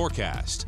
forecast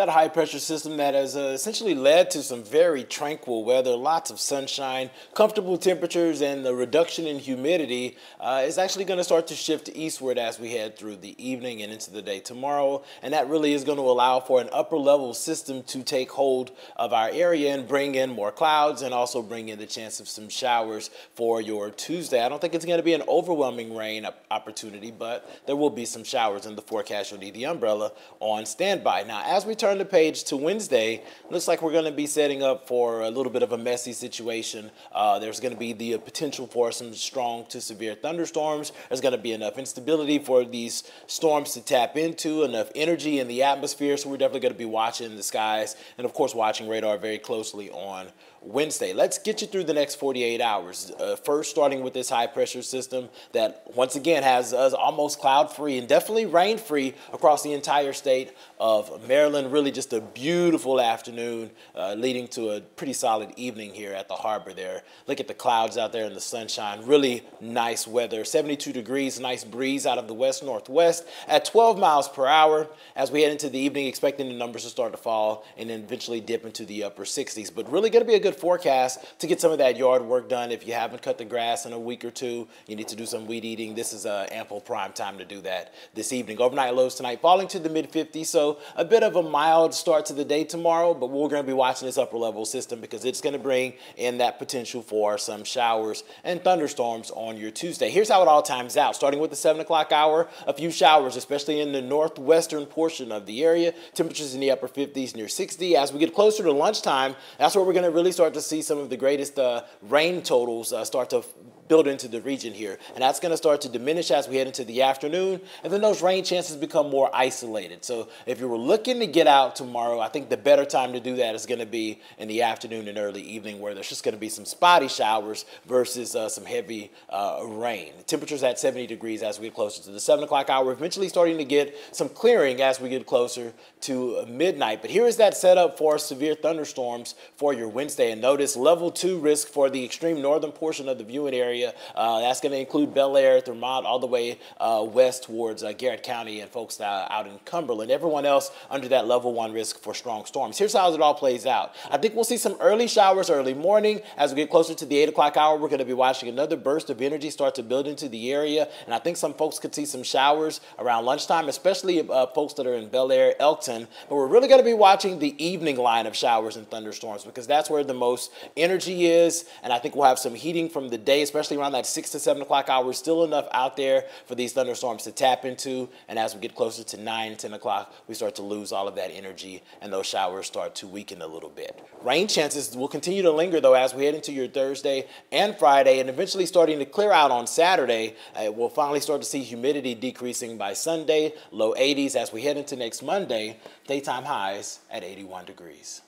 that high pressure system that has uh, essentially led to some very tranquil weather, lots of sunshine, comfortable temperatures, and the reduction in humidity uh, is actually going to start to shift eastward as we head through the evening and into the day tomorrow. And that really is going to allow for an upper level system to take hold of our area and bring in more clouds and also bring in the chance of some showers for your Tuesday. I don't think it's going to be an overwhelming rain opportunity, but there will be some showers in the forecast. You'll need the umbrella on standby. Now, as we turn turn the page to Wednesday, looks like we're going to be setting up for a little bit of a messy situation. Uh, there's going to be the potential for some strong to severe thunderstorms. There's going to be enough instability for these storms to tap into, enough energy in the atmosphere. So we're definitely going to be watching the skies and, of course, watching radar very closely on Wednesday. Let's get you through the next 48 hours. Uh, first, starting with this high pressure system that once again has us almost cloud free and definitely rain free across the entire state of Maryland. Really, just a beautiful afternoon uh, leading to a pretty solid evening here at the harbor there. Look at the clouds out there and the sunshine. Really nice weather. 72 degrees, nice breeze out of the west northwest at 12 miles per hour. As we head into the evening, expecting the numbers to start to fall and then eventually dip into the upper 60s. But really going to be a good forecast to get some of that yard work done. If you haven't cut the grass in a week or two, you need to do some weed eating. This is a ample prime time to do that this evening. Overnight lows tonight falling to the mid 50s, so a bit of a mild start to the day tomorrow, but we're going to be watching this upper level system because it's going to bring in that potential for some showers and thunderstorms on your Tuesday. Here's how it all times out. Starting with the 7 o'clock hour, a few showers, especially in the northwestern portion of the area. Temperatures in the upper 50s near 60. As we get closer to lunchtime, that's where we're going to really start to see some of the greatest uh, rain totals uh, start to build into the region here. And that's going to start to diminish as we head into the afternoon. And then those rain chances become more isolated. So if you were looking to get out tomorrow, I think the better time to do that is going to be in the afternoon and early evening where there's just going to be some spotty showers versus uh, some heavy uh, rain. Temperatures at 70 degrees as we get closer to the 7 o'clock hour, eventually starting to get some clearing as we get closer to midnight. But here is that setup for severe thunderstorms for your Wednesday. And notice level 2 risk for the extreme northern portion of the viewing area area. Uh, that's going to include Bel Air, Thurmont, all the way uh, west towards uh, Garrett County and folks out in Cumberland. Everyone else under that level one risk for strong storms. Here's how it all plays out. I think we'll see some early showers early morning. As we get closer to the 8 o'clock hour, we're going to be watching another burst of energy start to build into the area. And I think some folks could see some showers around lunchtime, especially uh, folks that are in Bel Air, Elkton. But we're really going to be watching the evening line of showers and thunderstorms because that's where the most energy is. And I think we'll have some heating from the day, especially especially around that 6 to 7 o'clock hour, still enough out there for these thunderstorms to tap into. And as we get closer to 9, 10 o'clock, we start to lose all of that energy and those showers start to weaken a little bit. Rain chances will continue to linger, though, as we head into your Thursday and Friday, and eventually starting to clear out on Saturday. Uh, we'll finally start to see humidity decreasing by Sunday, low 80s as we head into next Monday, daytime highs at 81 degrees.